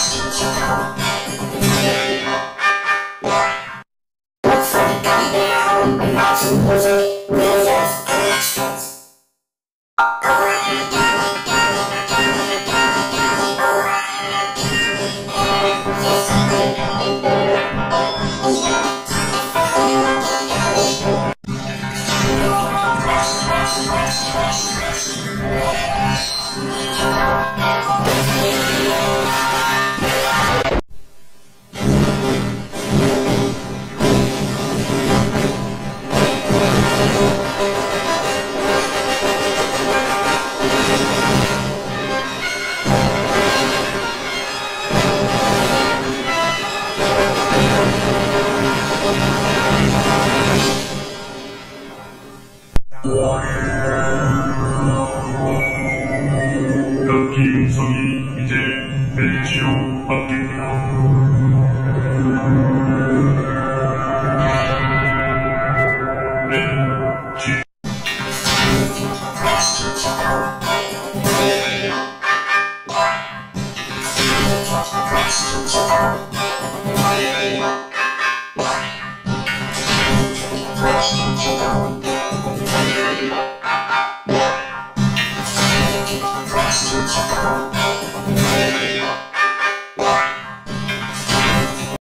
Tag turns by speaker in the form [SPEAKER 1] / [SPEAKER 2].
[SPEAKER 1] 星球头。 각기 음성이 이제 벨지로 바뀝니다. 信じ
[SPEAKER 2] た